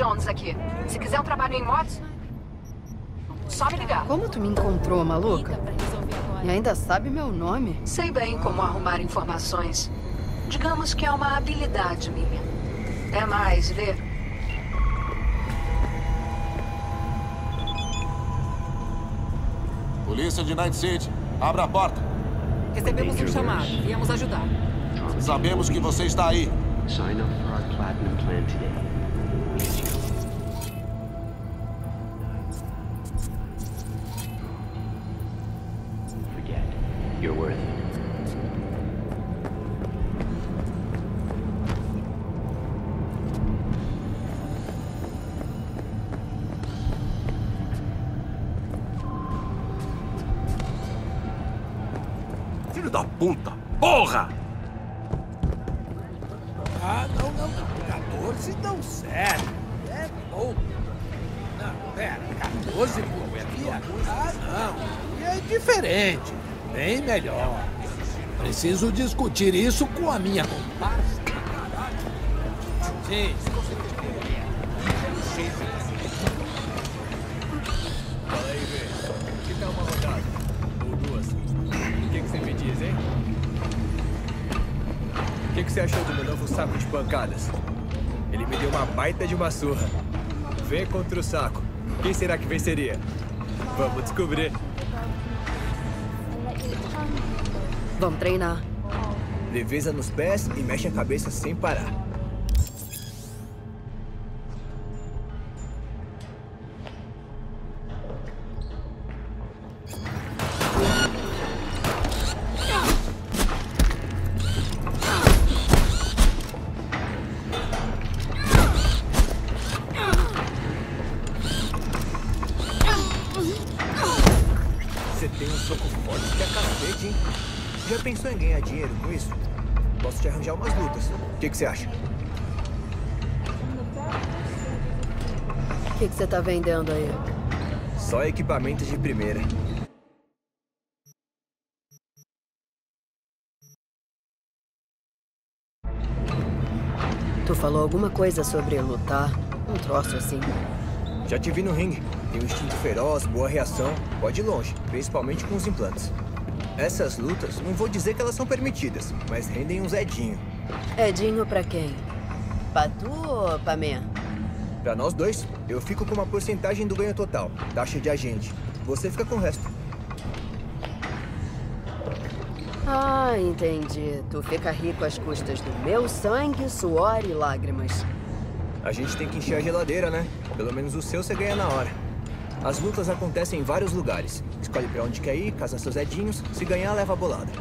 Jones aqui. Se quiser um trabalho em motos, só me ligar. Como tu me encontrou, maluca? E ainda sabe meu nome? Sei bem como arrumar informações. Digamos que é uma habilidade minha. É mais, Vê. Polícia de Night City, abra a porta. Recebemos um chamado. Viemos ajudar. Sabemos que você está aí. Sign up for our platinum plan today. Preciso discutir isso com a minha comparsa. Sim. O que, que você achou do meu novo saco de pancadas? Ele me deu uma baita de uma surra. Vê contra o saco. Quem será que venceria? Vamos descobrir. Vamos treinar. Leveza nos pés e mexe a cabeça sem parar. Tá vendendo aí? Só equipamentos de primeira. Tu falou alguma coisa sobre lutar? Um troço assim. Já te vi no ringue. Tem um instinto feroz, boa reação. Pode ir longe, principalmente com os implantes. Essas lutas, não vou dizer que elas são permitidas, mas rendem um zedinho. Edinho pra quem? Pra tu ou pra mim? Pra nós dois, eu fico com uma porcentagem do ganho total, taxa de agente. Você fica com o resto. Ah, entendi. Tu fica rico às custas do meu sangue, suor e lágrimas. A gente tem que encher a geladeira, né? Pelo menos o seu você ganha na hora. As lutas acontecem em vários lugares. Escolhe pra onde quer ir, casa seus edinhos. Se ganhar, leva a bolada.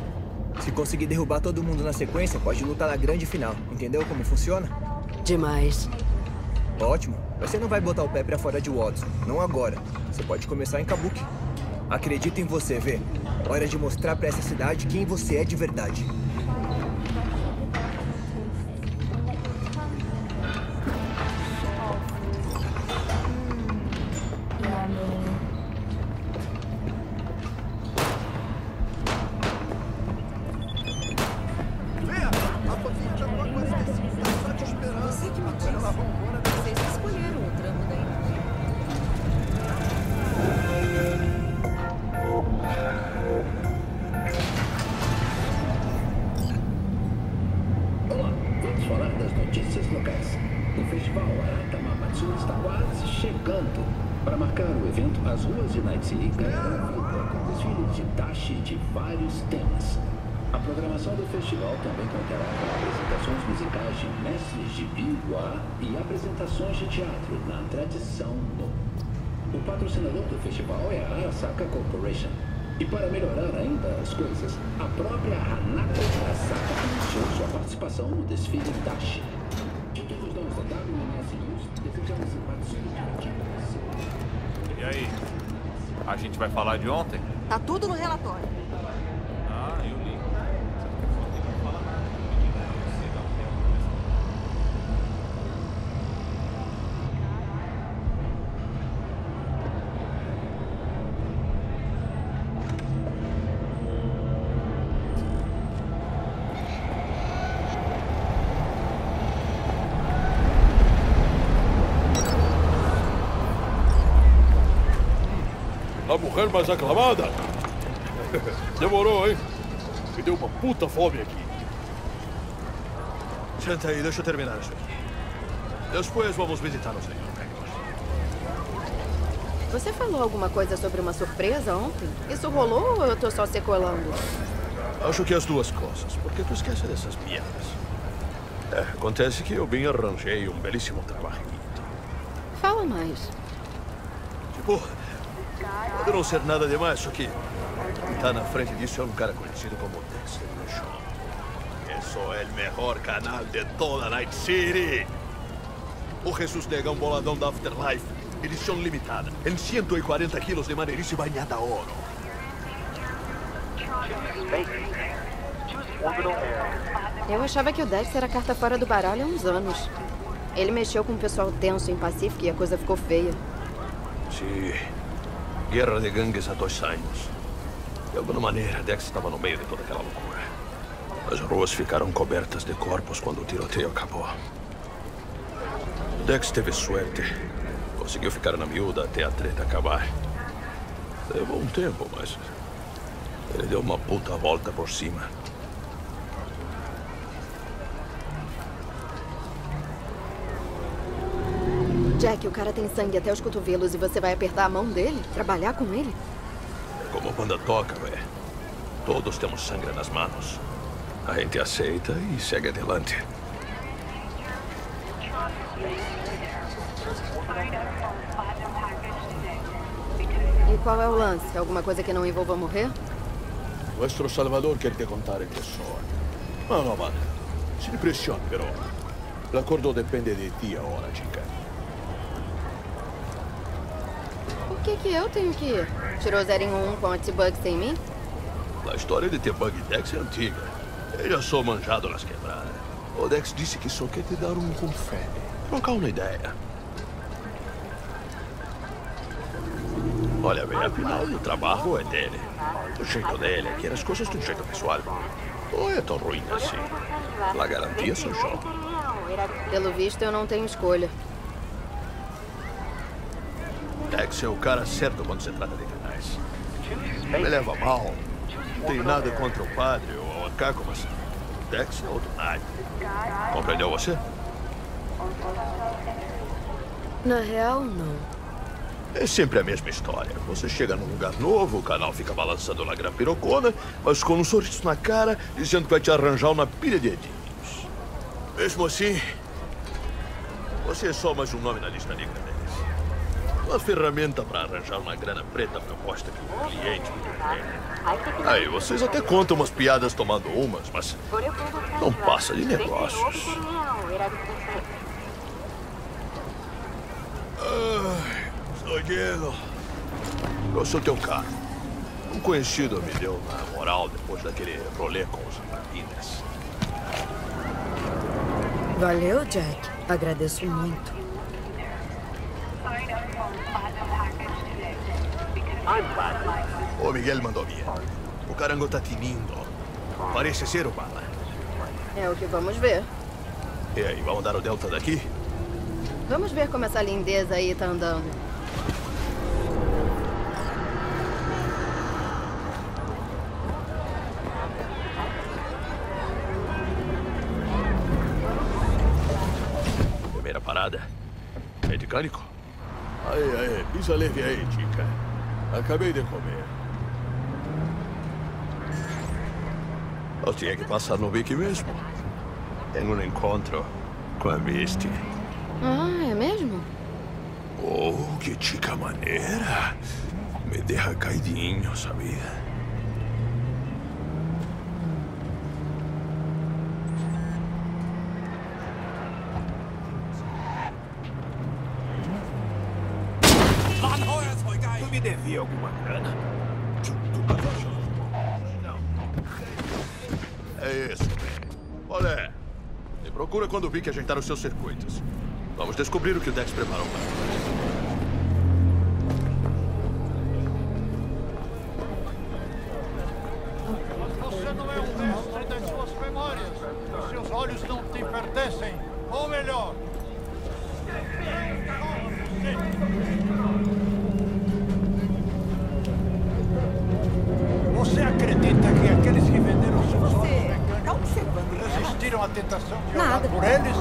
Se conseguir derrubar todo mundo na sequência, pode lutar na grande final. Entendeu como funciona? Demais. Ótimo. Você não vai botar o pé pra fora de Watson. Não agora. Você pode começar em Kabuki. Acredito em você, Vê. Hora de mostrar pra essa cidade quem você é de verdade. A mulher mais aclamada? Demorou, hein? Me deu uma puta fome aqui. Senta aí, deixa eu terminar isso aqui. Depois vamos visitar o senhor. Você falou alguma coisa sobre uma surpresa ontem? Isso rolou ou eu tô só secolando? Acho que as duas coisas, porque tu esquece dessas merdas. É, acontece que eu bem arranjei um belíssimo trabalho. Fala mais. Não ser nada demais, só que tá na frente disso é um cara conhecido como Dexter Michon. Isso é o melhor canal de toda Night City. O Jesus Negão Boladão da Afterlife. Edição limitada. Em 140 quilos de maneirice banhada a ouro. Eu achava que o Dex era carta fora do baralho há uns anos. Ele mexeu com o pessoal tenso em Pacífico e a coisa ficou feia. Sim. Guerra de gangues há dois anos. De alguma maneira, Dex estava no meio de toda aquela loucura. As ruas ficaram cobertas de corpos quando o tiroteio acabou. Dex teve sorte. Conseguiu ficar na miúda até a treta acabar. Levou um tempo, mas... Ele deu uma puta volta por cima. Jack, o cara tem sangue até os cotovelos e você vai apertar a mão dele? Trabalhar com ele? É como a banda toca, velho. Todos temos sangue nas mãos. A gente aceita e segue adelante. E qual é o lance? Alguma coisa que não envolva morrer? Nuestro Salvador quer te contar el tesoro. No, no, man. Sin presión, pero... El acuerdo depende de ti ahora, chica. Por que que eu tenho que ir? Tirou 0 em 1 com a T-Bug sem mim? A história de T-Bug e Dex é antiga. Eu já sou manjado nas quebradas. O Dex disse que só quer te dar um confere. Trocar uma ideia. Olha bem, afinal, o trabalho é dele. Do jeito dele, aqui as coisas um jeito pessoal. Não é tão ruim assim. La garantia sou eu. Pelo visto, eu não tenho escolha. Dex é o cara certo quando se trata de canais. Me leva mal. Não tenho nada contra o padre ou a Caco, mas Dex é outro naipe. Compreendeu você? Na real, não. É sempre a mesma história. Você chega num lugar novo, o canal fica balançando na gran pirocona, mas com um sorriso na cara, dizendo que vai te arranjar uma pilha de edinhos. Mesmo assim, você é só mais um nome na lista negra. Uma ferramenta para arranjar uma grana preta proposta que o cliente me Aí, vocês até contam umas piadas tomando umas, mas não passa de negócios. Doideiro. Eu sou teu cara. Um conhecido me deu na moral depois daquele rolê com os Marines. Valeu, Jack. Agradeço muito. O Miguel mandou vir. O carango tá tinindo. Parece ser o bala. É o que vamos ver. E aí, vamos dar o delta daqui? Vamos ver como essa lindeza aí tá andando. Primeira parada. É de cânico? Aí, aí, pisa leve aí, Tica. Acabei de comer. Eu tinha que passar no Vicky mesmo. Tem um encontro com a Misty. Ah, é mesmo? Oh, que tica maneira. Me deixa caidinho, sabia? Tu devia alguma grana? É isso. Olé, me procura quando vi que ajeitar os seus circuitos. Vamos descobrir o que o Dex preparou para nós. Nada. Por eles?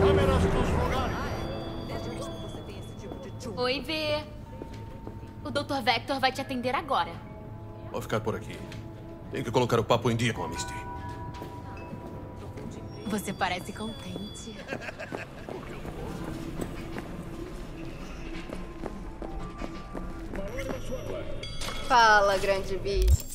Câmeras lugares. Oi, V. O Dr. Vector vai te atender agora. Vou ficar por aqui. Tenho que colocar o papo em dia com a Misty. Você parece contente. Fala, grande bicho.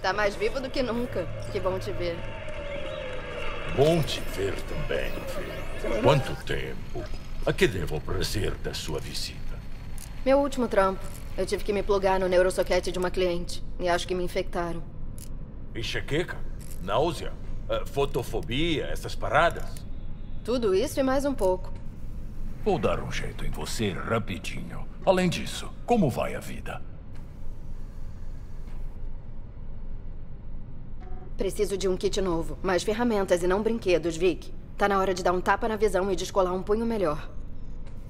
Tá mais vivo do que nunca. Que bom te ver. Bom te ver também, filho. Quanto tempo? A que devo o prazer da sua visita? Meu último trampo. Eu tive que me plugar no neurosoquete de uma cliente. E acho que me infectaram. Enxaqueca? Náusea? Uh, fotofobia? Essas paradas? Tudo isso e mais um pouco. Vou dar um jeito em você rapidinho. Além disso, como vai a vida? Preciso de um kit novo. Mais ferramentas e não brinquedos, Vic. Tá na hora de dar um tapa na visão e descolar um punho melhor.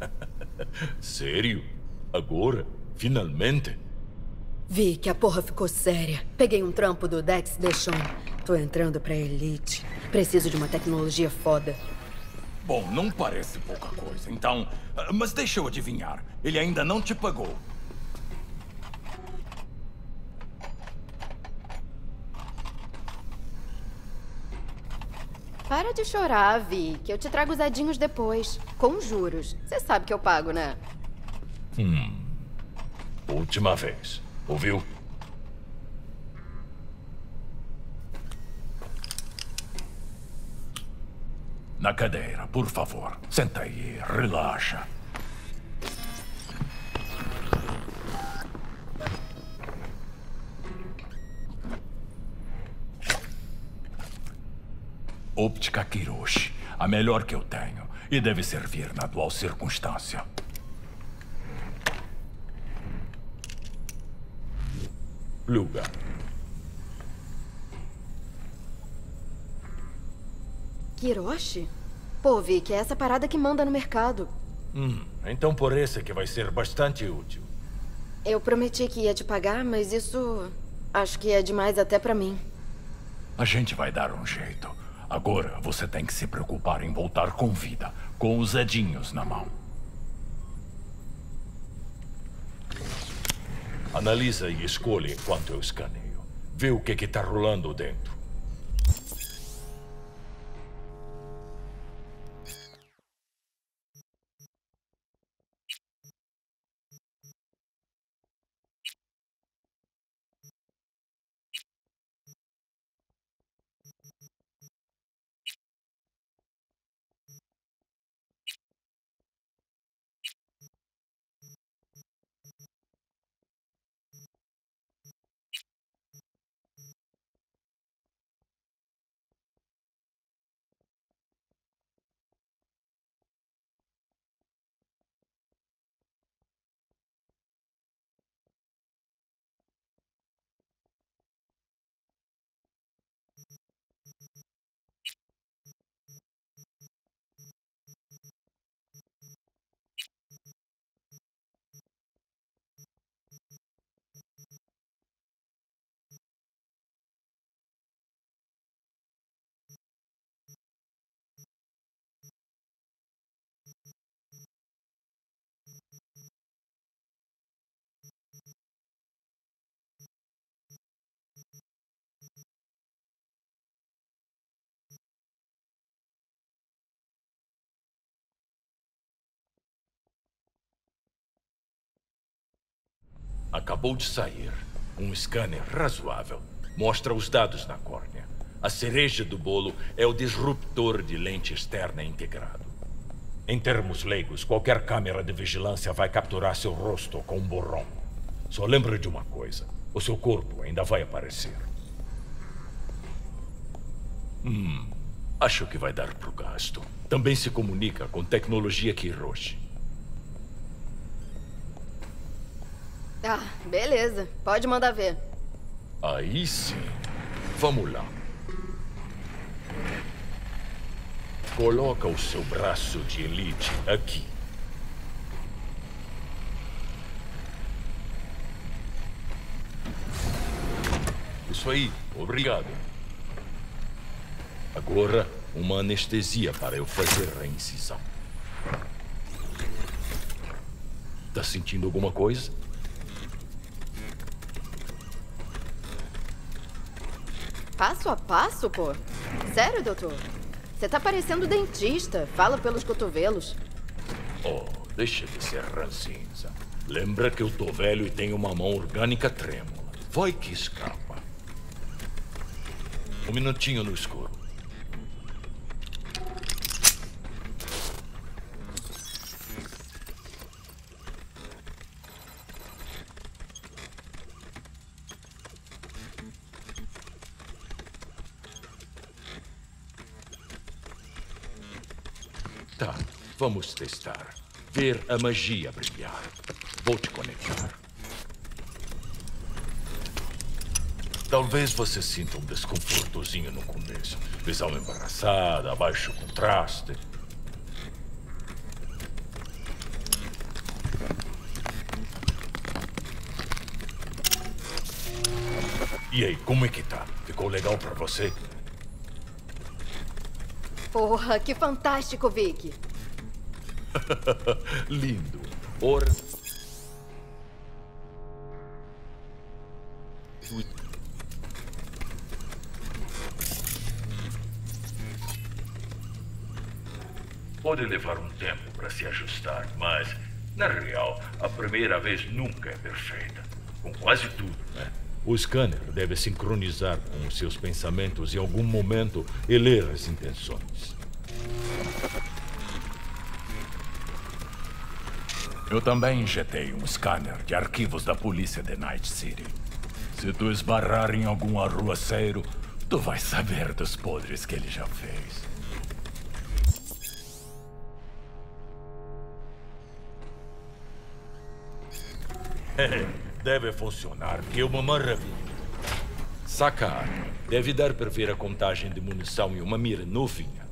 Sério? Agora? Finalmente? Vic, a porra ficou séria. Peguei um trampo do Dex Deschon. Tô entrando pra Elite. Preciso de uma tecnologia foda. Bom, não parece pouca coisa, então... Mas deixa eu adivinhar. Ele ainda não te pagou. Para de chorar, Vic. Eu te trago os edinhos depois. Com juros. Você sabe que eu pago, né? Hum. Última vez. Ouviu? Na cadeira, por favor. Senta aí, relaxa. Óptica Kiroshi. A melhor que eu tenho. E deve servir na atual circunstância. Pluga. Kiroshi? Pô, Vic, é essa parada que manda no mercado. Hum, então por esse que vai ser bastante útil. Eu prometi que ia te pagar, mas isso... Acho que é demais até pra mim. A gente vai dar um jeito. Agora você tem que se preocupar em voltar com vida, com os edinhos na mão. Analisa e escolhe enquanto eu escaneio. Vê o que que tá rolando dentro. Acabou de sair. Um scanner razoável. Mostra os dados na córnea. A cereja do bolo é o disruptor de lente externa integrado. Em termos leigos, qualquer câmera de vigilância vai capturar seu rosto com um borrão. Só lembre de uma coisa: o seu corpo ainda vai aparecer. Hum, acho que vai dar pro gasto. Também se comunica com tecnologia Kiroshi. Ah, beleza. Pode mandar ver. Aí sim. Vamos lá. Coloca o seu braço de elite aqui. Isso aí, obrigado. Agora, uma anestesia para eu fazer a incisão. Tá sentindo alguma coisa? Passo a passo, pô? Sério, doutor? Você tá parecendo dentista. Fala pelos cotovelos. Oh, deixa de ser ranzinza. Lembra que eu tô velho e tenho uma mão orgânica trêmula. Vai que escapa. Um minutinho no escuro. Tá, vamos testar. Ver a magia brilhar. Vou te conectar. Talvez você sinta um desconfortozinho no começo. Visão embaraçada, baixo contraste. E aí, como é que tá? Ficou legal pra você? Porra, que fantástico, Vic. Lindo. Ora. Pode levar um tempo para se ajustar, mas, na real, a primeira vez nunca é perfeita. Com quase tudo, né? O scanner deve sincronizar com os seus pensamentos em algum momento e ler as intenções. Eu também injetei um scanner de arquivos da polícia de Night City. Se tu esbarrar em algum arruaceiro, tu vai saber dos podres que ele já fez. Deve funcionar, que é uma maravilha. Saca. Deve dar para ver a contagem de munição e uma mira novinha.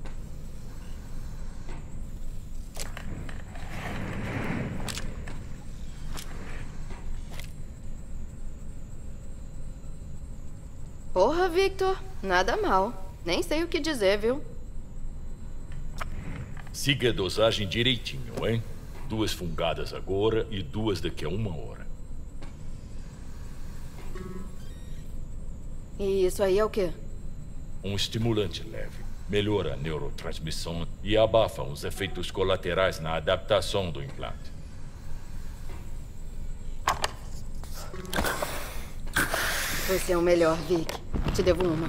Porra, Victor. Nada mal. Nem sei o que dizer, viu? Siga a dosagem direitinho, hein? Duas fungadas agora e duas daqui a uma hora. E isso aí é o quê? Um estimulante leve. Melhora a neurotransmissão e abafa os efeitos colaterais na adaptação do implante. Você é o melhor, Vic. Te devo uma.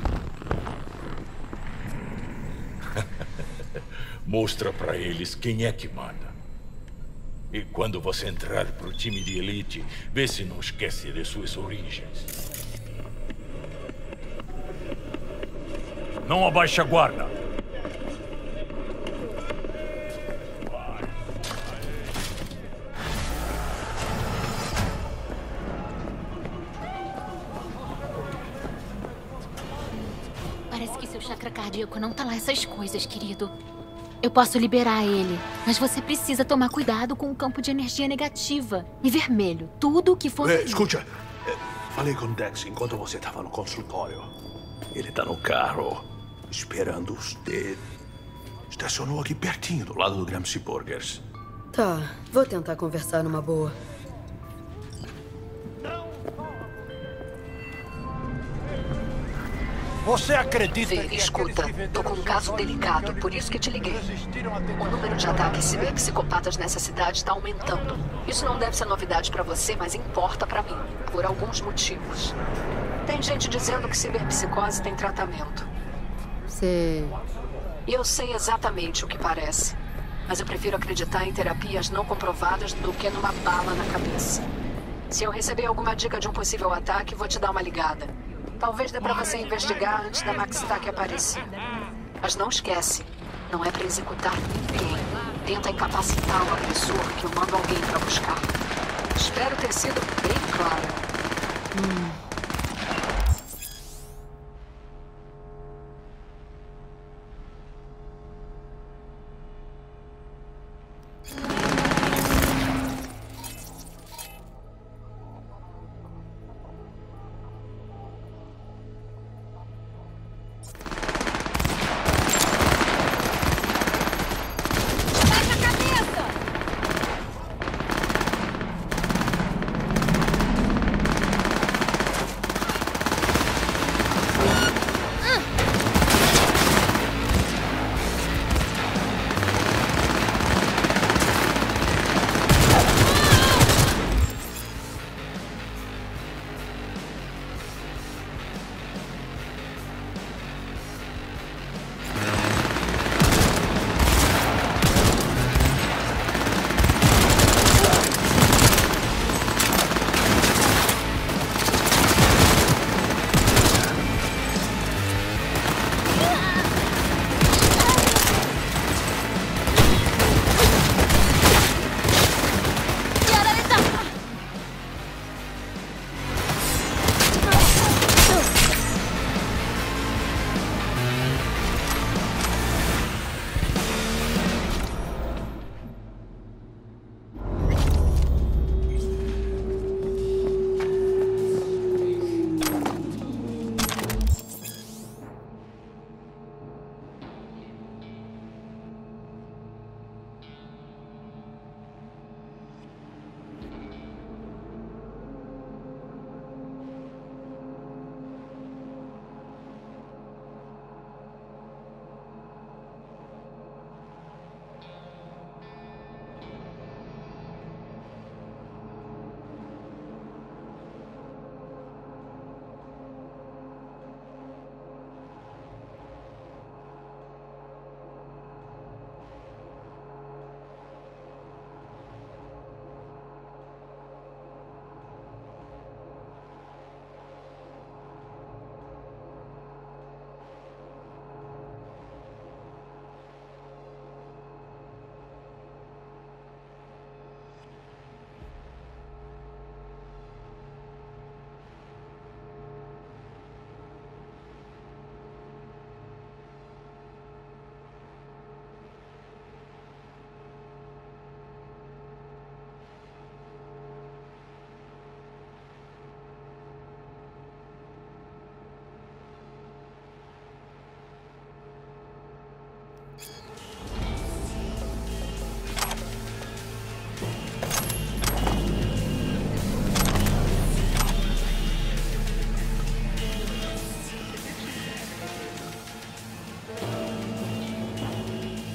Mostra pra eles quem é que manda. E quando você entrar pro time de elite, vê se não esquece de suas origens. Não abaixe a guarda. Cardíaco não tá lá essas coisas, querido. Eu posso liberar ele, mas você precisa tomar cuidado com o campo de energia negativa e vermelho. Tudo que for. É, escuta, é, falei com o Dex enquanto você estava no consultório. Ele tá no carro, esperando você. Estacionou aqui pertinho, do lado do Gramsci Burgers. Tá, vou tentar conversar numa boa. Você acredita Vê, que escuta, tô com um caso delicado, por isso que te liguei. O número de ataques ciberpsicopatas nessa cidade está aumentando. Isso não deve ser novidade pra você, mas importa pra mim, por alguns motivos. Tem gente dizendo que ciberpsicose tem tratamento. Você. E eu sei exatamente o que parece. Mas eu prefiro acreditar em terapias não comprovadas do que numa bala na cabeça. Se eu receber alguma dica de um possível ataque, vou te dar uma ligada. Talvez dê pra você investigar antes da Maxtac aparecer. Mas não esquece, não é pra executar ninguém. Tenta incapacitar o agressor que eu mando alguém pra buscar. Espero ter sido bem claro.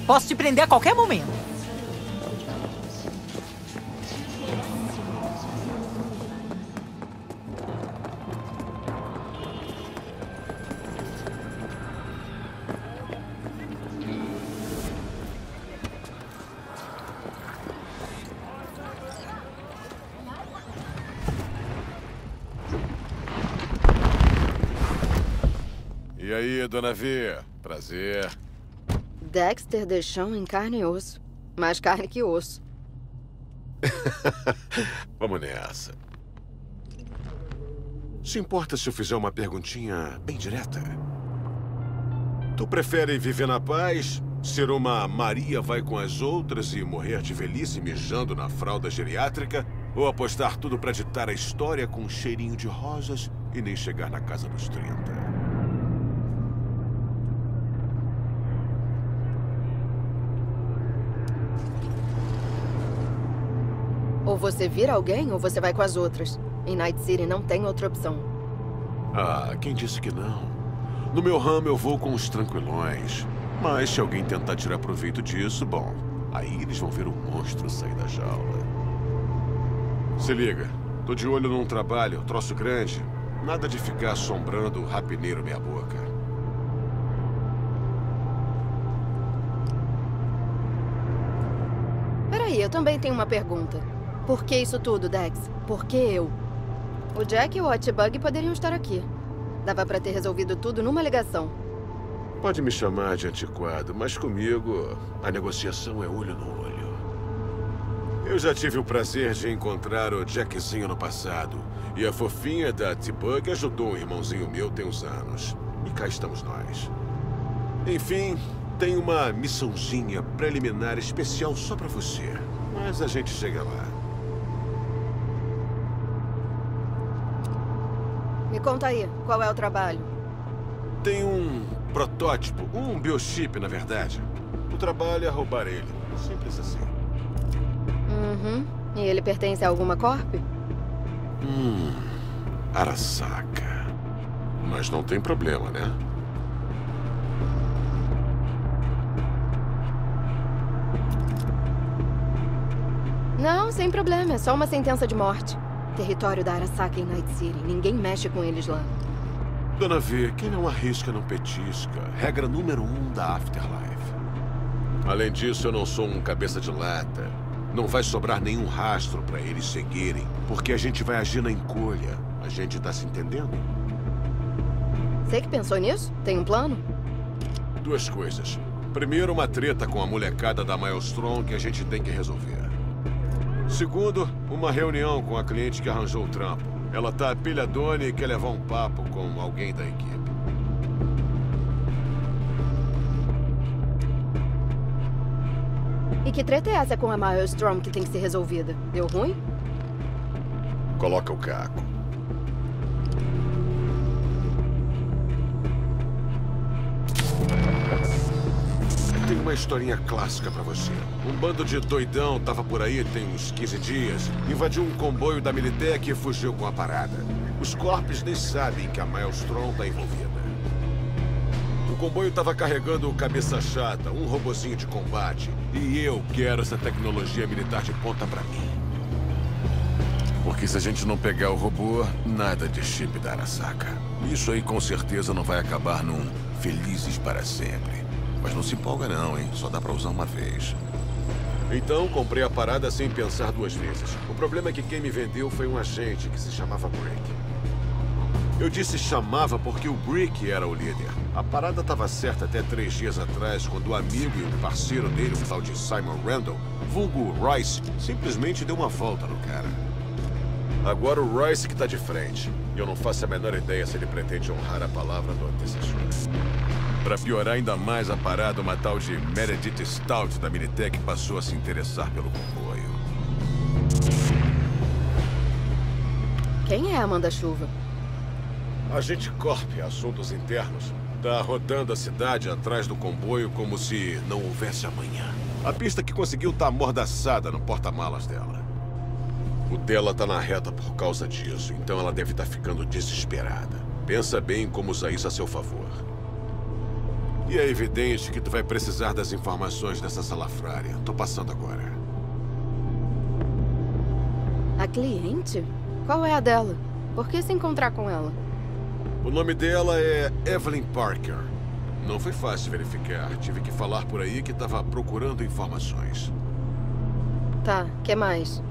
Posso te prender a qualquer momento. E aí, dona V? Prazer. Dexter Deschamps em carne e osso. Mais carne que osso. Vamos nessa. Se importa se eu fizer uma perguntinha bem direta? Tu prefere viver na paz, ser uma Maria vai com as outras e morrer de velhice mijando na fralda geriátrica? Ou apostar tudo pra ditar a história com um cheirinho de rosas e nem chegar na casa dos 30? Ou você vira alguém ou você vai com as outras. Em Night City não tem outra opção. Ah, quem disse que não? No meu ramo eu vou com os tranquilões. Mas se alguém tentar tirar proveito disso, bom, aí eles vão ver o monstro sair da jaula. Se liga, tô de olho num trabalho, troço grande. Nada de ficar assombrando o rapineiro meia boca. Peraí, eu também tenho uma pergunta. Por que isso tudo, Dex? Por que eu? O Jack e o Hotbug poderiam estar aqui. Dava pra ter resolvido tudo numa ligação. Pode me chamar de antiquado, mas comigo a negociação é olho no olho. Eu já tive o prazer de encontrar o Jackzinho no passado. E a fofinha da T-Bug ajudou um irmãozinho meu tem uns anos. E cá estamos nós. Enfim, tem uma missãozinha preliminar especial só pra você. Mas a gente chega lá. Me conta aí, qual é o trabalho? Tem um protótipo, um biochip, na verdade. O trabalho é roubar ele. Simples assim. Uhum. E ele pertence a alguma corp? Hum. Arasaka. Mas não tem problema, né? Não, sem problema. É só uma sentença de morte. Território da Arasaka em Night City. Ninguém mexe com eles lá. Dona V, quem não arrisca não petisca. Regra número um da Afterlife. Além disso, eu não sou um cabeça de lata. Não vai sobrar nenhum rastro para eles seguirem, porque a gente vai agir na encolha. A gente tá se entendendo? Você que pensou nisso? Tem um plano? Duas coisas. Primeiro, uma treta com a molecada da Maelstrom que a gente tem que resolver. Segundo, uma reunião com a cliente que arranjou o trampo. Ela tá pilhadona e quer levar um papo com alguém da equipe. E que treta é essa com a Maelstrom que tem que ser resolvida? Deu ruim? Coloca o caco. Uma historinha clássica pra você. Um bando de doidão tava por aí tem uns 15 dias, invadiu um comboio da Militech e fugiu com a parada. Os corpos nem sabem que a Maelstrom tá envolvida. O comboio tava carregando o cabeça chata, um robozinho de combate, e eu quero essa tecnologia militar de ponta pra mim. Porque se a gente não pegar o robô, nada de chip da Arasaka. Isso aí com certeza não vai acabar num felizes para sempre. Mas não se empolga não, hein? Só dá pra usar uma vez. Então, comprei a parada sem pensar duas vezes. O problema é que quem me vendeu foi um agente que se chamava Brick. Eu disse chamava porque o Brick era o líder. A parada estava certa até três dias atrás, quando o amigo e o parceiro dele, um tal de Simon Randall, vulgo Rice, simplesmente deu uma volta no cara. Agora o Rice que tá de frente. E eu não faço a menor ideia se ele pretende honrar a palavra do antecessor. Pra piorar ainda mais a parada, uma tal de Meredith Stout da Minitech passou a se interessar pelo comboio. Quem é Amanda Chuva? Agente Corp, assuntos internos, tá rodando a cidade atrás do comboio como se não houvesse amanhã. A pista que conseguiu tá amordaçada no porta-malas dela. O dela tá na reta por causa disso, então ela deve estar ficando desesperada. Pensa bem como usar isso a seu favor. E é evidente que tu vai precisar das informações dessa salafrária. Tô passando agora. A cliente? Qual é a dela? Por que se encontrar com ela? O nome dela é Evelyn Parker. Não foi fácil verificar. Tive que falar por aí que estava procurando informações. Tá, que mais?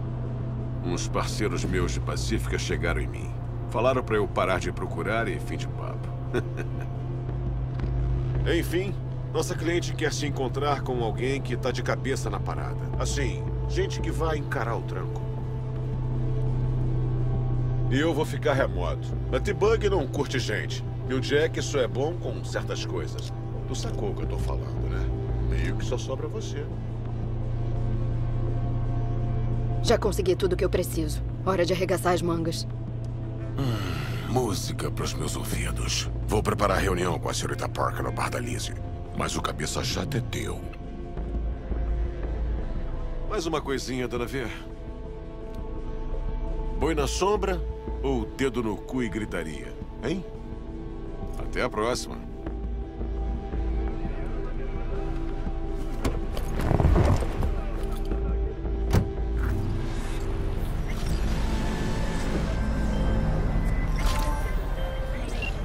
Uns parceiros meus de Pacífica chegaram em mim. Falaram para eu parar de procurar e fim de papo. Enfim, nossa cliente quer se encontrar com alguém que tá de cabeça na parada. Assim, gente que vai encarar o tranco. E eu vou ficar remoto. A T-Bug não curte gente. E o Jack só é bom com certas coisas. Tu sacou o que eu tô falando, né? Meio que só sobra você. Já consegui tudo o que eu preciso. Hora de arregaçar as mangas. Hum, música pros meus ouvidos. Vou preparar a reunião com a senhorita Parker no bar da Lizzie. Mas o cabeça já é. Mais uma coisinha, dona V. Boi na sombra ou dedo no cu e gritaria? Hein? Até a próxima.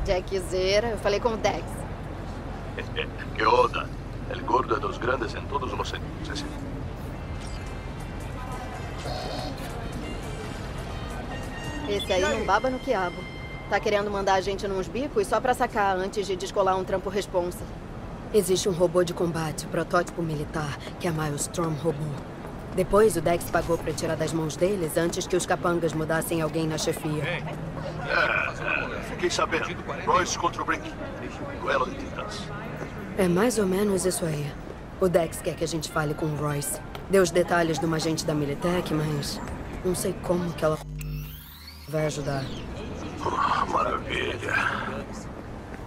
Jackzeira, eu falei com o Dex. que onda? El gordo é dos grandes em todos os sentidos. sim. Esse aí não baba no quiabo. Tá querendo mandar a gente nos bicos só pra sacar antes de descolar um trampo responsa. Existe um robô de combate, protótipo militar, que a Maelstrom roubou. Depois, o Dex pagou pra tirar das mãos deles antes que os capangas mudassem alguém na chefia. É, fiquei sabendo. Royce contra o Brick. Duelo de titãs. É mais ou menos isso aí. O Dex quer que a gente fale com o Royce. Deu os detalhes de uma agente da Militech, mas não sei como que ela vai ajudar. Maravilha.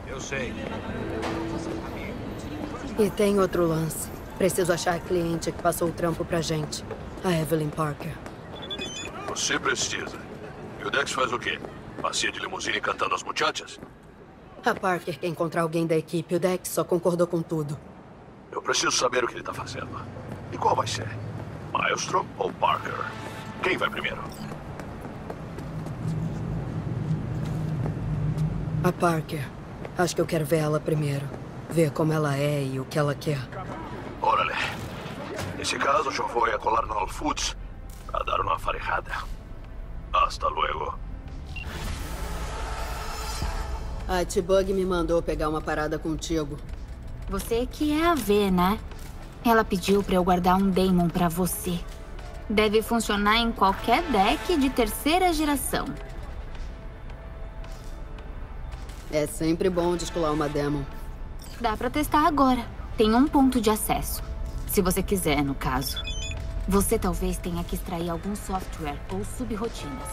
Eu sei. E tem outro lance. Preciso achar a cliente que passou o trampo pra gente. A Evelyn Parker. Você precisa. E o Dex faz o quê? Passeia de limusine cantando as muchachas? A Parker quer encontrar alguém da equipe. O Dex só concordou com tudo. Eu preciso saber o que ele tá fazendo. E qual vai ser? Maelstrom ou Parker? Quem vai primeiro? A Parker. Acho que eu quero ver ela primeiro. Ver como ela é e o que ela quer. Órale. Nesse caso, eu vou a colar no All Foods a dar uma farejada. Hasta luego. A T-Bug me mandou pegar uma parada contigo. Você que é a V, né? Ela pediu pra eu guardar um Daemon pra você. Deve funcionar em qualquer deck de terceira geração. É sempre bom descolar uma Demon. Dá pra testar agora. Tem um ponto de acesso. Se você quiser, no caso. Você talvez tenha que extrair algum software ou subrotinas.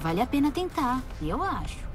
Vale a pena tentar, eu acho.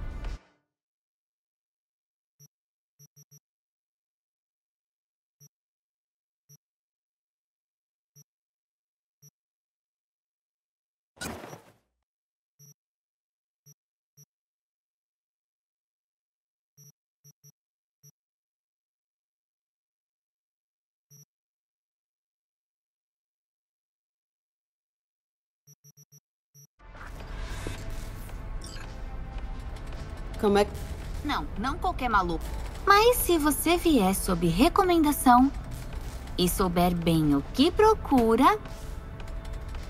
Como é que. Não, não qualquer maluco. Mas se você vier sob recomendação e souber bem o que procura,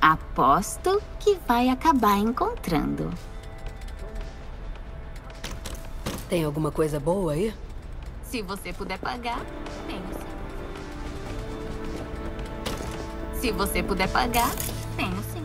aposto que vai acabar encontrando. Tem alguma coisa boa aí? Se você puder pagar, tenho sim. Se você puder pagar, tenho sim.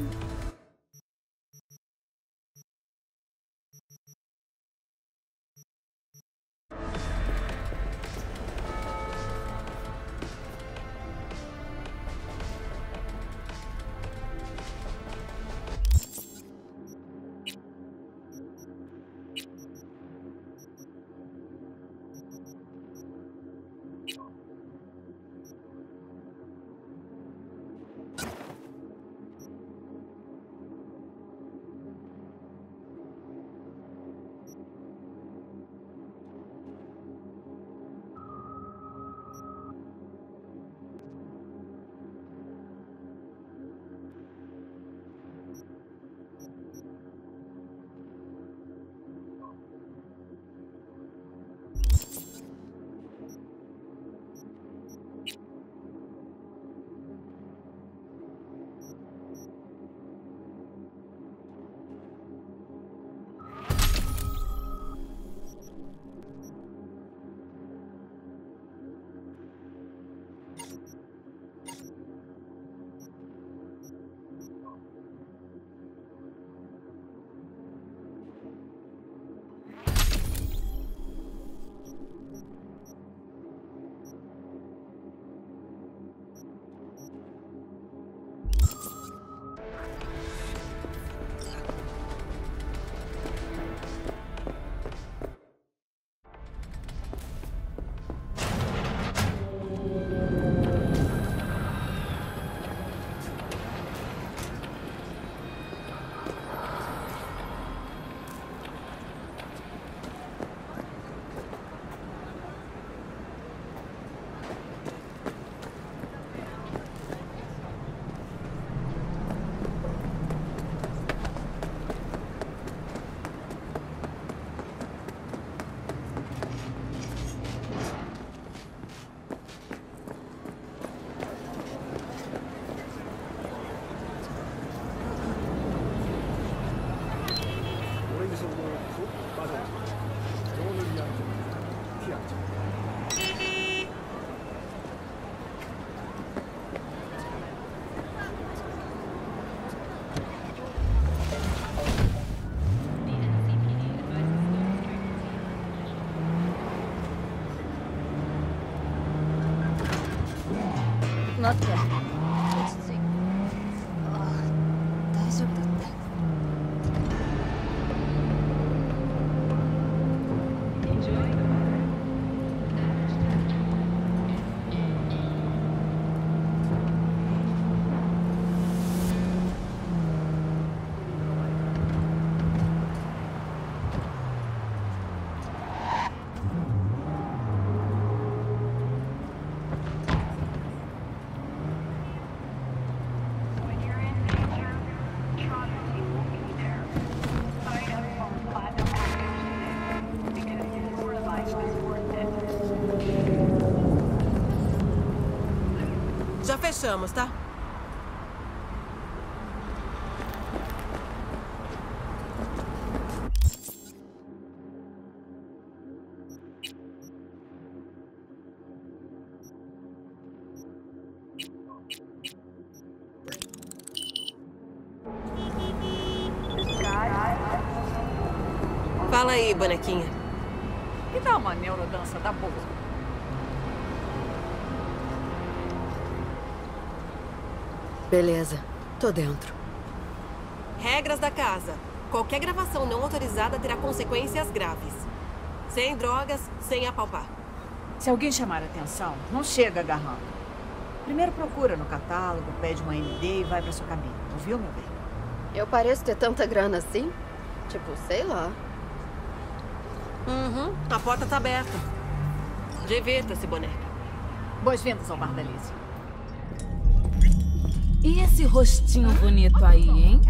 待って。Fechamos, tá? Fala aí, bonequinha. Me dá uma neurodança da boa. Beleza, tô dentro. Regras da casa. Qualquer gravação não autorizada terá consequências graves. Sem drogas, sem apalpar. Se alguém chamar a atenção, não chega agarrando. Primeiro procura no catálogo, pede uma MD e vai pra sua cabine. Ouviu, meu bem? Eu pareço ter tanta grana assim? Tipo, sei lá. Uhum, a porta tá aberta. Divirta-se, boneca. Boas-vindas ao Bar da Alice. E esse rostinho bonito aí, hein?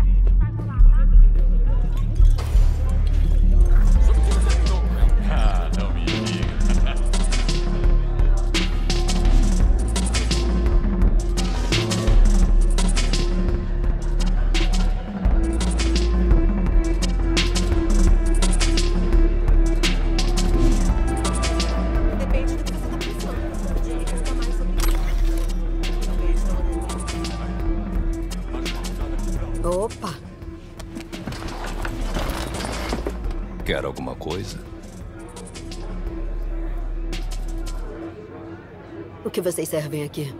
Vocês servem aqui?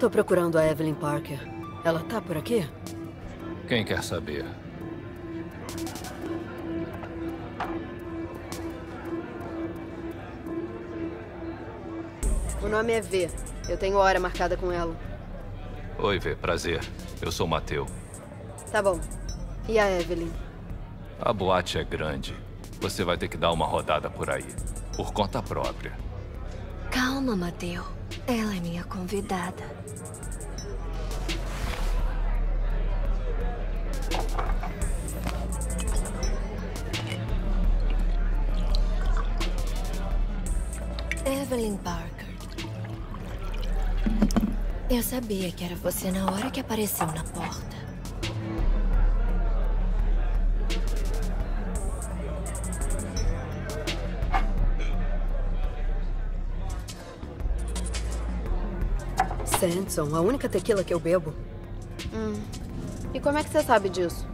Tô procurando a Evelyn Parker. Ela tá por aqui? Quem quer saber? O nome é V. Eu tenho hora marcada com ela. Oi, Vê, prazer. Eu sou Mateu. Tá bom. E a Evelyn? A boate é grande. Você vai ter que dar uma rodada por aí. Por conta própria. Calma, Mateu. Ela é minha convidada. Evelyn Parker. Eu sabia que era você na hora que apareceu na porta. Sanson, a única tequila que eu bebo. Hum. E como é que você sabe disso?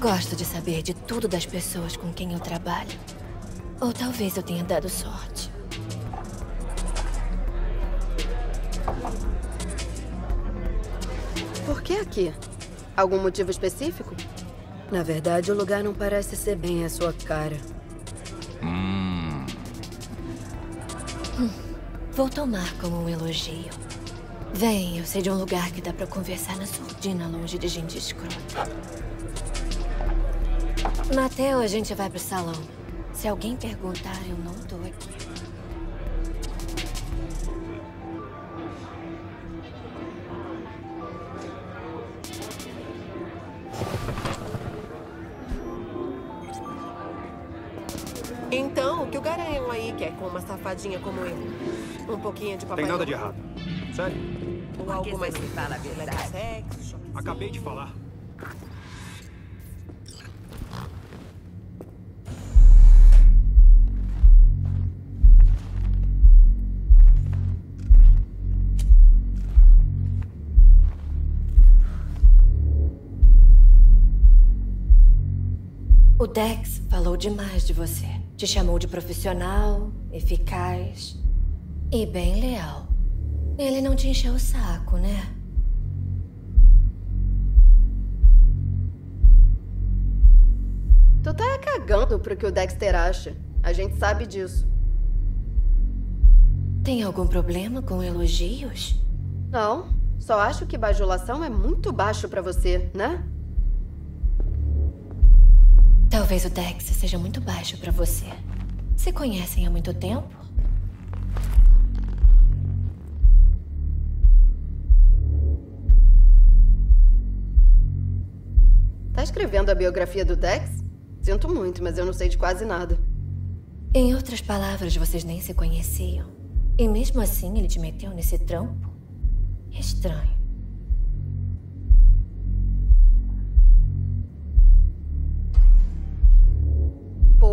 Gosto de saber de tudo das pessoas com quem eu trabalho. Ou talvez eu tenha dado sorte. Que aqui? Algum motivo específico? Na verdade, o lugar não parece ser bem a sua cara. Hum. Hum, Vou tomar como um elogio. Vem, eu sei de um lugar que dá pra conversar na surdina, longe de gente escrota. Mateu, a gente vai pro salão. Se alguém perguntar, eu não tô aqui. safadinha como ele. Um pouquinho de papai... Tem nada de errado. Sério? Ou algo mais... Que fala a verdade. Sexo, Acabei de falar. O Dex falou demais de você. Te chamou de profissional, eficaz e bem leal. Ele não te encheu o saco, né? Tu tá cagando pro que o Dexter acha. A gente sabe disso. Tem algum problema com elogios? Não. Só acho que bajulação é muito baixo pra você, né? Talvez o Dex seja muito baixo pra você. Se conhecem há muito tempo? Tá escrevendo a biografia do Dex? Sinto muito, mas eu não sei de quase nada. Em outras palavras, vocês nem se conheciam. E mesmo assim ele te meteu nesse trampo? Estranho.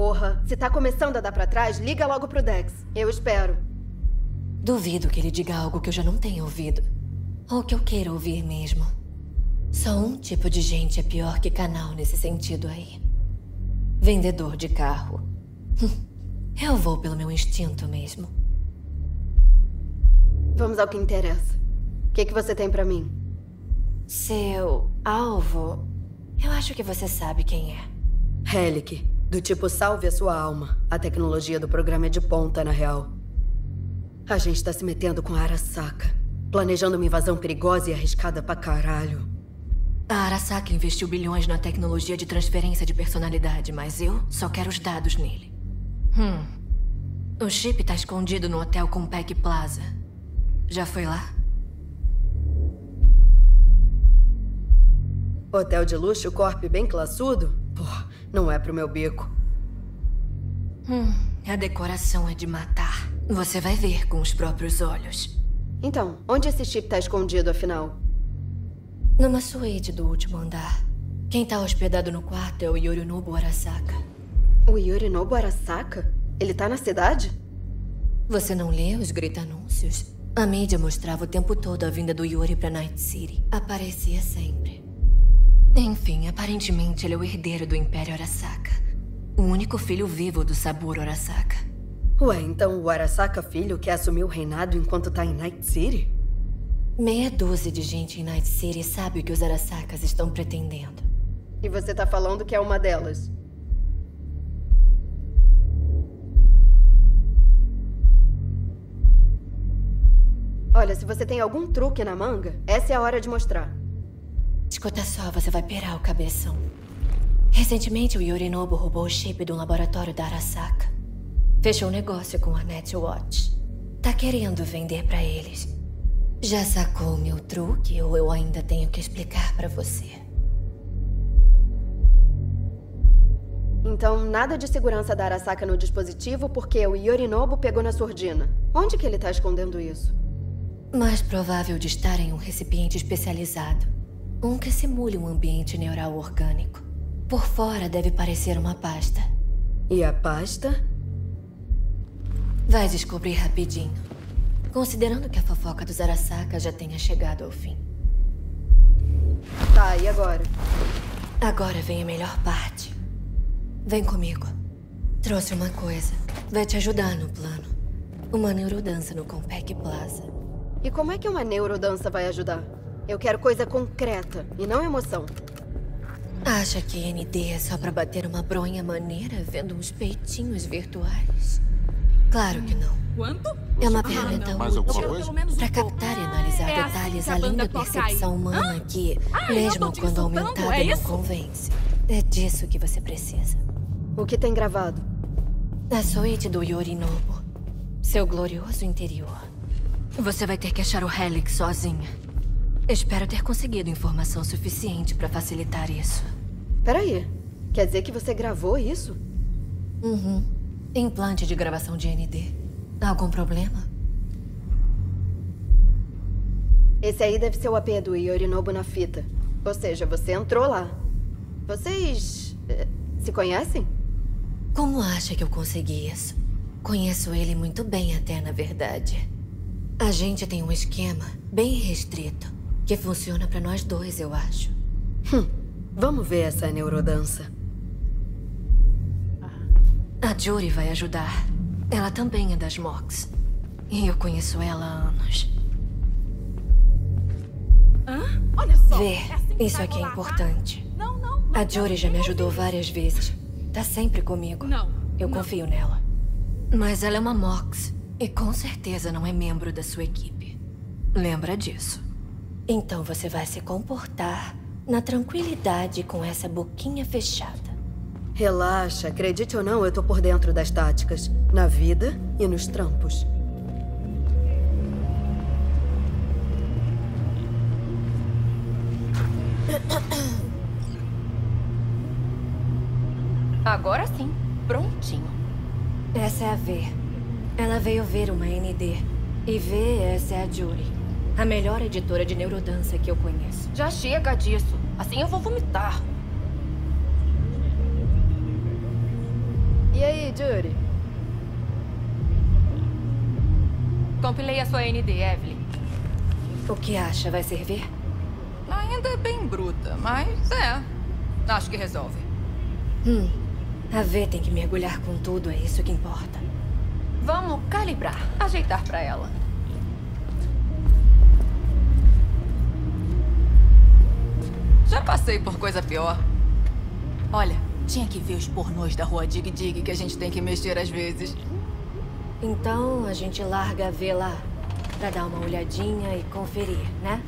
Porra, se tá começando a dar pra trás, liga logo pro Dex. Eu espero. Duvido que ele diga algo que eu já não tenha ouvido. Ou que eu queira ouvir mesmo. Só um tipo de gente é pior que canal nesse sentido aí. Vendedor de carro. Eu vou pelo meu instinto mesmo. Vamos ao que interessa. O que, que você tem pra mim? Seu alvo. Eu acho que você sabe quem é. Helic. Do tipo salve a sua alma. A tecnologia do programa é de ponta, na real. A gente tá se metendo com a Arasaka. Planejando uma invasão perigosa e arriscada pra caralho. A Arasaka investiu bilhões na tecnologia de transferência de personalidade, mas eu só quero os dados nele. Hum. O chip tá escondido no hotel Compaq Plaza. Já foi lá? Hotel de luxo, corp bem classudo? Pô, não é pro meu bico. Hum, a decoração é de matar. Você vai ver com os próprios olhos. Então, onde esse chip tá escondido, afinal? Numa suíte do último andar. Quem tá hospedado no quarto é o Yorinobu Arasaka. O Yorinobu Arasaka? Ele tá na cidade? Você não lê os grita-anúncios? A mídia mostrava o tempo todo a vinda do Yuri pra Night City. Aparecia sempre. Enfim, aparentemente ele é o herdeiro do Império Arasaka. O único filho vivo do Saburo Arasaka. Ué, então o Arasaka filho quer assumir o reinado enquanto tá em Night City? Meia dúzia de gente em Night City sabe o que os Arasakas estão pretendendo. E você tá falando que é uma delas? Olha, se você tem algum truque na manga, essa é a hora de mostrar. Escuta só, você vai pirar o cabeção. Recentemente, o Yorinobu roubou o chip de um laboratório da Arasaka. Fechou um negócio com a Netwatch. Tá querendo vender pra eles. Já sacou meu truque ou eu ainda tenho que explicar pra você? Então, nada de segurança da Arasaka no dispositivo porque o Yorinobu pegou na surdina. Onde que ele tá escondendo isso? Mais provável de estar em um recipiente especializado. Um que simule um ambiente neural orgânico. Por fora deve parecer uma pasta. E a pasta? Vai descobrir rapidinho. Considerando que a fofoca dos Arasaka já tenha chegado ao fim. Tá, e agora? Agora vem a melhor parte. Vem comigo. Trouxe uma coisa. Vai te ajudar no plano. Uma neurodança no Compaq Plaza. E como é que uma neurodança vai ajudar? Eu quero coisa concreta e não emoção. Acha que ND é só pra bater uma bronha maneira vendo uns peitinhos virtuais? Claro que não. Quanto? É uma Ah, ferramenta alguma útil coisa? pra captar e analisar É assim detalhes que a além da percepção aí. humana que, Ah, eu mesmo quando aumentada, é não isso? convence. É disso que você precisa. O que tem gravado? A suíte do Yorinobu. Seu glorioso interior. Você vai ter que achar o Helix sozinha. Espero ter conseguido informação suficiente pra facilitar isso. Peraí. Quer dizer que você gravou isso? Uhum. Implante de gravação de ND. Algum problema? Esse aí deve ser o AP do Yorinobu na fita. Ou seja, você entrou lá. Vocês. eh, se conhecem? Como acha que eu consegui isso? Conheço ele muito bem, até na verdade. A gente tem um esquema bem restrito que funciona pra nós dois, eu acho. Hum, vamos ver essa neurodança. A Jury vai ajudar. Ela também é das Mox. E eu conheço ela há anos. Hã? Olha só. Vê, é assim que isso aqui é tá? importante. Não, não. não A Jury já me ajudou várias vezes. Tá sempre comigo. Não. Eu não. confio nela. Mas ela é uma Mox. E com certeza não é membro da sua equipe. Lembra disso. Então você vai se comportar na tranquilidade com essa boquinha fechada. Relaxa, acredite ou não, eu tô por dentro das táticas. Na vida e nos trampos. Agora sim, prontinho. Essa é a V. Ela veio ver uma ND. E V, essa é a Jury. A melhor editora de neurodança que eu conheço. Já chega disso. Assim eu vou vomitar. E aí, Jury? Compilei a sua ND, Evelyn. O que acha? Vai servir? Ainda é bem bruta, mas é. Acho que resolve. Hum. A V tem que mergulhar com tudo, é isso que importa. Vamos calibrar, ajeitar pra ela. Já passei por coisa pior. Olha, tinha que ver os pornôs da rua Dig Dig que a gente tem que mexer às vezes. Então a gente larga a V lá. Pra dar uma olhadinha e conferir, né?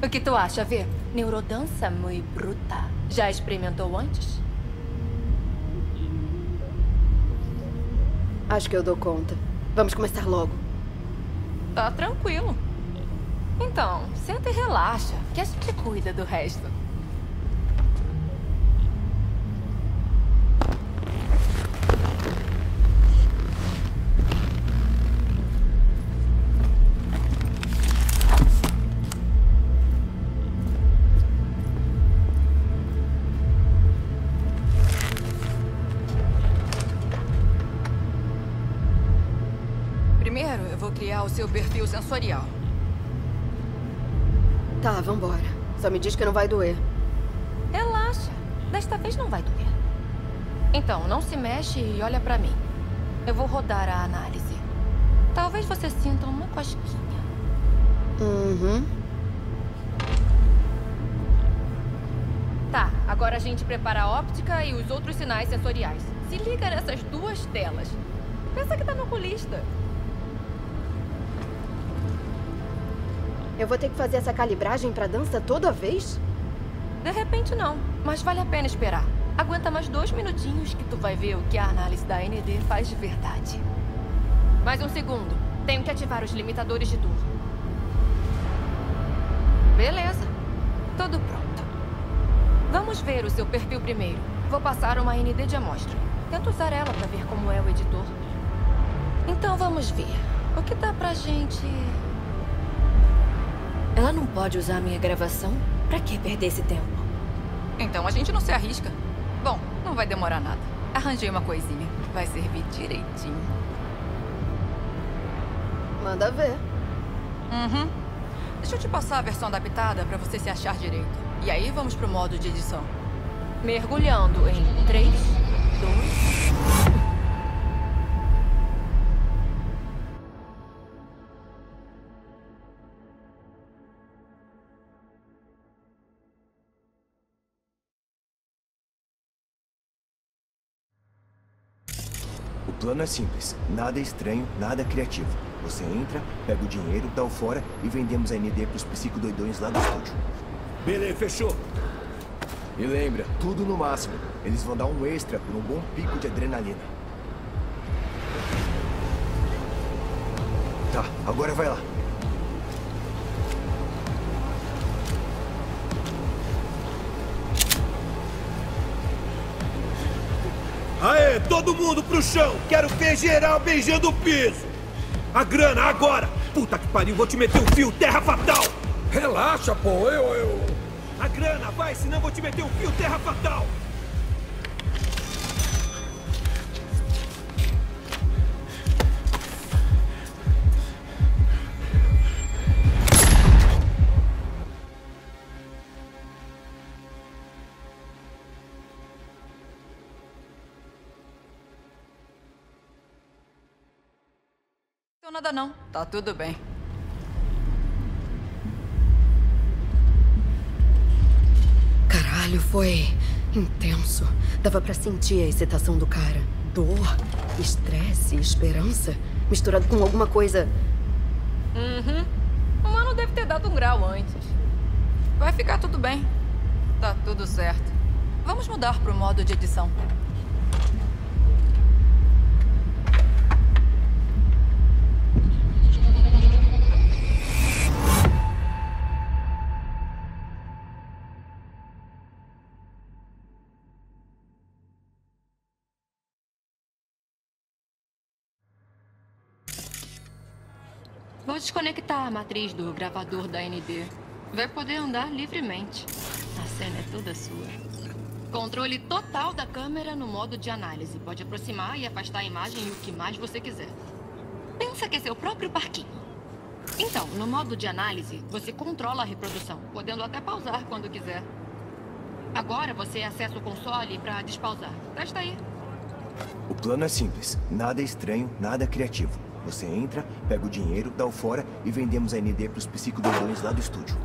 O que tu acha, Vê? Neurodança muito bruta. Já experimentou antes? Acho que eu dou conta. Vamos começar logo. Tá tranquilo. Então, senta e relaxa, que a gente cuida do resto. O seu perfil sensorial. Tá, vambora. Só me diz que não vai doer. Relaxa. Desta vez não vai doer. Então, não se mexe e olha pra mim. Eu vou rodar a análise. Talvez você sinta uma cosquinha. Uhum. Tá, agora a gente prepara a óptica e os outros sinais sensoriais. Se liga nessas duas telas. Pensa que tá no oculista. Eu vou ter que fazer essa calibragem pra dança toda vez? De repente não, mas vale a pena esperar. Aguenta mais dois minutinhos que tu vai ver o que a análise da ND faz de verdade. Mais um segundo. Tenho que ativar os limitadores de dor. Beleza. Tudo pronto. Vamos ver o seu perfil primeiro. Vou passar uma ND de amostra. Tento usar ela pra ver como é o editor. Então vamos ver. O que dá pra gente... Ela não pode usar a minha gravação? Pra que perder esse tempo? Então a gente não se arrisca. Bom, não vai demorar nada. Arranjei uma coisinha. Vai servir direitinho. Manda ver. Uhum. Deixa eu te passar a versão adaptada pra você se achar direito. E aí vamos pro modo de edição. Mergulhando em 3, 2... plano é simples, nada estranho, nada criativo. Você entra, pega o dinheiro, dá o fora e vendemos a ND pros psicodoidões lá do estúdio. Beleza, fechou. E lembra, tudo no máximo. Eles vão dar um extra por um bom pico de adrenalina. Tá, agora vai lá. Todo mundo pro chão! Quero ver geral beijando o piso! A grana, agora! Puta que pariu, vou te meter um fio terra fatal! Relaxa, pô, eu, eu... A grana, vai, senão vou te meter um fio terra fatal! Nada não. Tá tudo bem. Caralho, foi intenso. Dava pra sentir a excitação do cara. Dor, estresse, esperança, misturado com alguma coisa. Uhum. O mano deve ter dado um grau antes. Vai ficar tudo bem. Tá tudo certo. Vamos mudar pro modo de edição. Vou desconectar a matriz do gravador da ND. Vai poder andar livremente. A cena é toda sua. Controle total da câmera no modo de análise. Pode aproximar e afastar a imagem e o que mais você quiser. Pensa que é seu próprio parquinho. Então, no modo de análise, você controla a reprodução, podendo até pausar quando quiser. Agora você acessa o console para despausar. Testa aí. O plano é simples. Nada estranho, nada criativo. Você entra, pega o dinheiro, dá o fora e vendemos a ND pros psicodoidões lá do estúdio.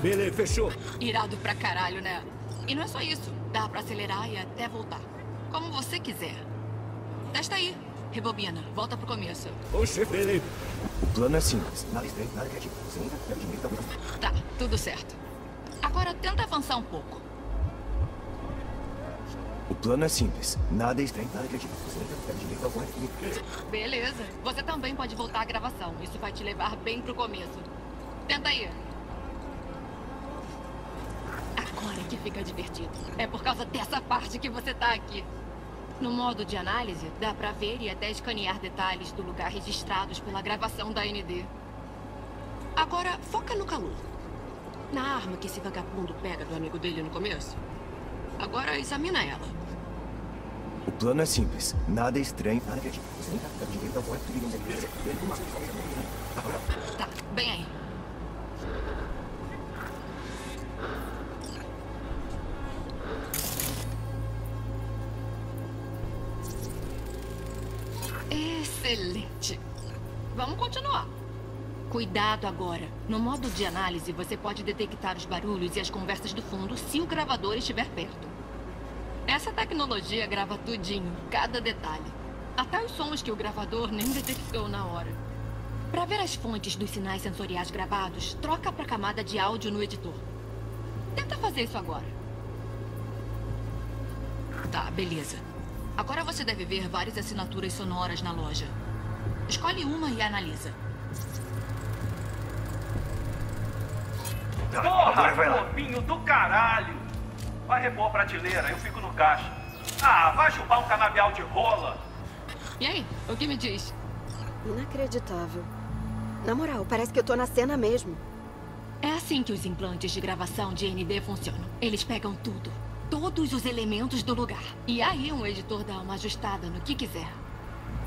Beleza, fechou. Irado pra caralho, né? E não é só isso. Dá pra acelerar e até voltar. Como você quiser. Testa aí. Rebobina. Volta pro começo. Oxe, beleza. O plano é simples. Nada estranho, nada criativo. Você entra, pega o dinheiro, dá o fora. Tá, tudo certo. Agora tenta avançar um pouco. O plano é simples. Nada estranho, nada criativo. Você entra, pega o dinheiro, dá o fora e... Beleza. Você também pode voltar à gravação. Isso vai te levar bem pro começo. Tenta aí. Agora que fica divertido. É por causa dessa parte que você tá aqui. No modo de análise, dá pra ver e até escanear detalhes do lugar registrados pela gravação da ND. Agora, foca no calor. Na arma que esse vagabundo pega do amigo dele no começo. Agora examina ela. O plano é simples. Nada estranho, nada criativo. Você entra, pega o dinheiro, dá o fora e vendemos a ND pelo máximo. Tá, bem aí. Excelente. Vamos continuar. Cuidado agora. No modo de análise, você pode detectar os barulhos e as conversas do fundo se o gravador estiver perto. Essa tecnologia grava tudinho, cada detalhe. Até os sons que o gravador nem detectou na hora. Para ver as fontes dos sinais sensoriais gravados, troca para a camada de áudio no editor. Tenta fazer isso agora. Tá, beleza. Agora você deve ver várias assinaturas sonoras na loja. Escolhe uma e analisa. Porra, globinho do caralho! Vai repor a prateleira, eu fico no caixa. Ah, vai chupar um canabial de rola! E aí, o que me diz? Inacreditável. Na moral, parece que eu tô na cena mesmo. É assim que os implantes de gravação de ND funcionam. Eles pegam tudo. Todos os elementos do lugar. E aí um editor dá uma ajustada no que quiser.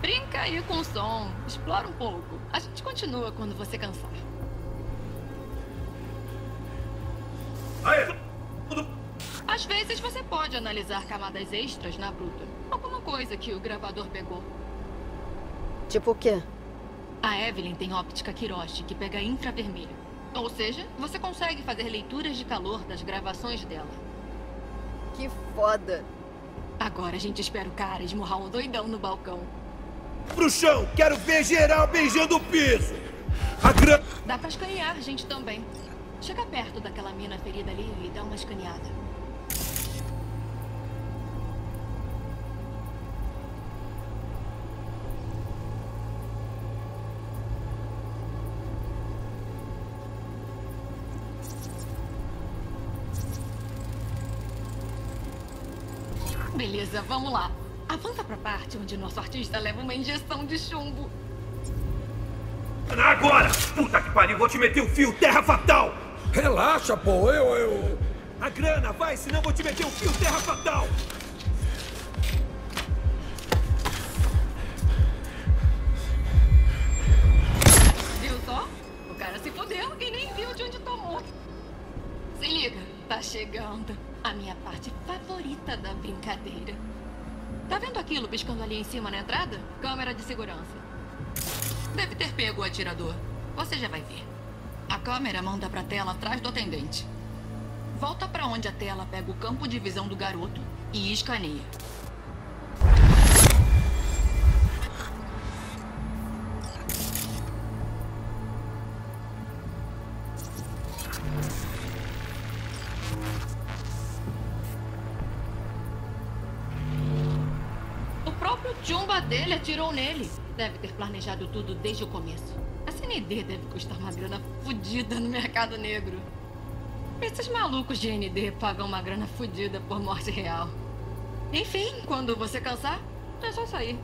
Brinca aí com o som. Explora um pouco. A gente continua quando você cansar. Aí, Às vezes você pode analisar camadas extras na bruta. Alguma coisa que o gravador pegou. Tipo o quê? A Evelyn tem óptica Kiroshi, que pega infravermelho. Ou seja, você consegue fazer leituras de calor das gravações dela. Que foda. Agora a gente espera o cara esmurrar um doidão no balcão. Pro chão! Quero ver geral beijando o piso! A grana... Dá pra escanear gente também. Chega perto daquela mina ferida ali e dá uma escaneada. Beleza, vamos lá. Avança pra parte onde nosso artista leva uma injeção de chumbo. Agora! Puta que pariu, vou te meter o fio terra fatal! Relaxa, pô, eu, eu... A grana, vai, senão vou te meter o fio terra fatal! Piscando ali em cima na entrada? Câmera de segurança. Deve ter pego o atirador. Você já vai ver. A câmera manda pra tela atrás do atendente. Volta pra onde a tela pega o campo de visão do garoto e escaneia. Atirou nele. Deve ter planejado tudo desde o começo. A CND deve custar uma grana fodida no mercado negro. Esses malucos de ND pagam uma grana fodida por morte real. Enfim, quando você cansar, é só sair.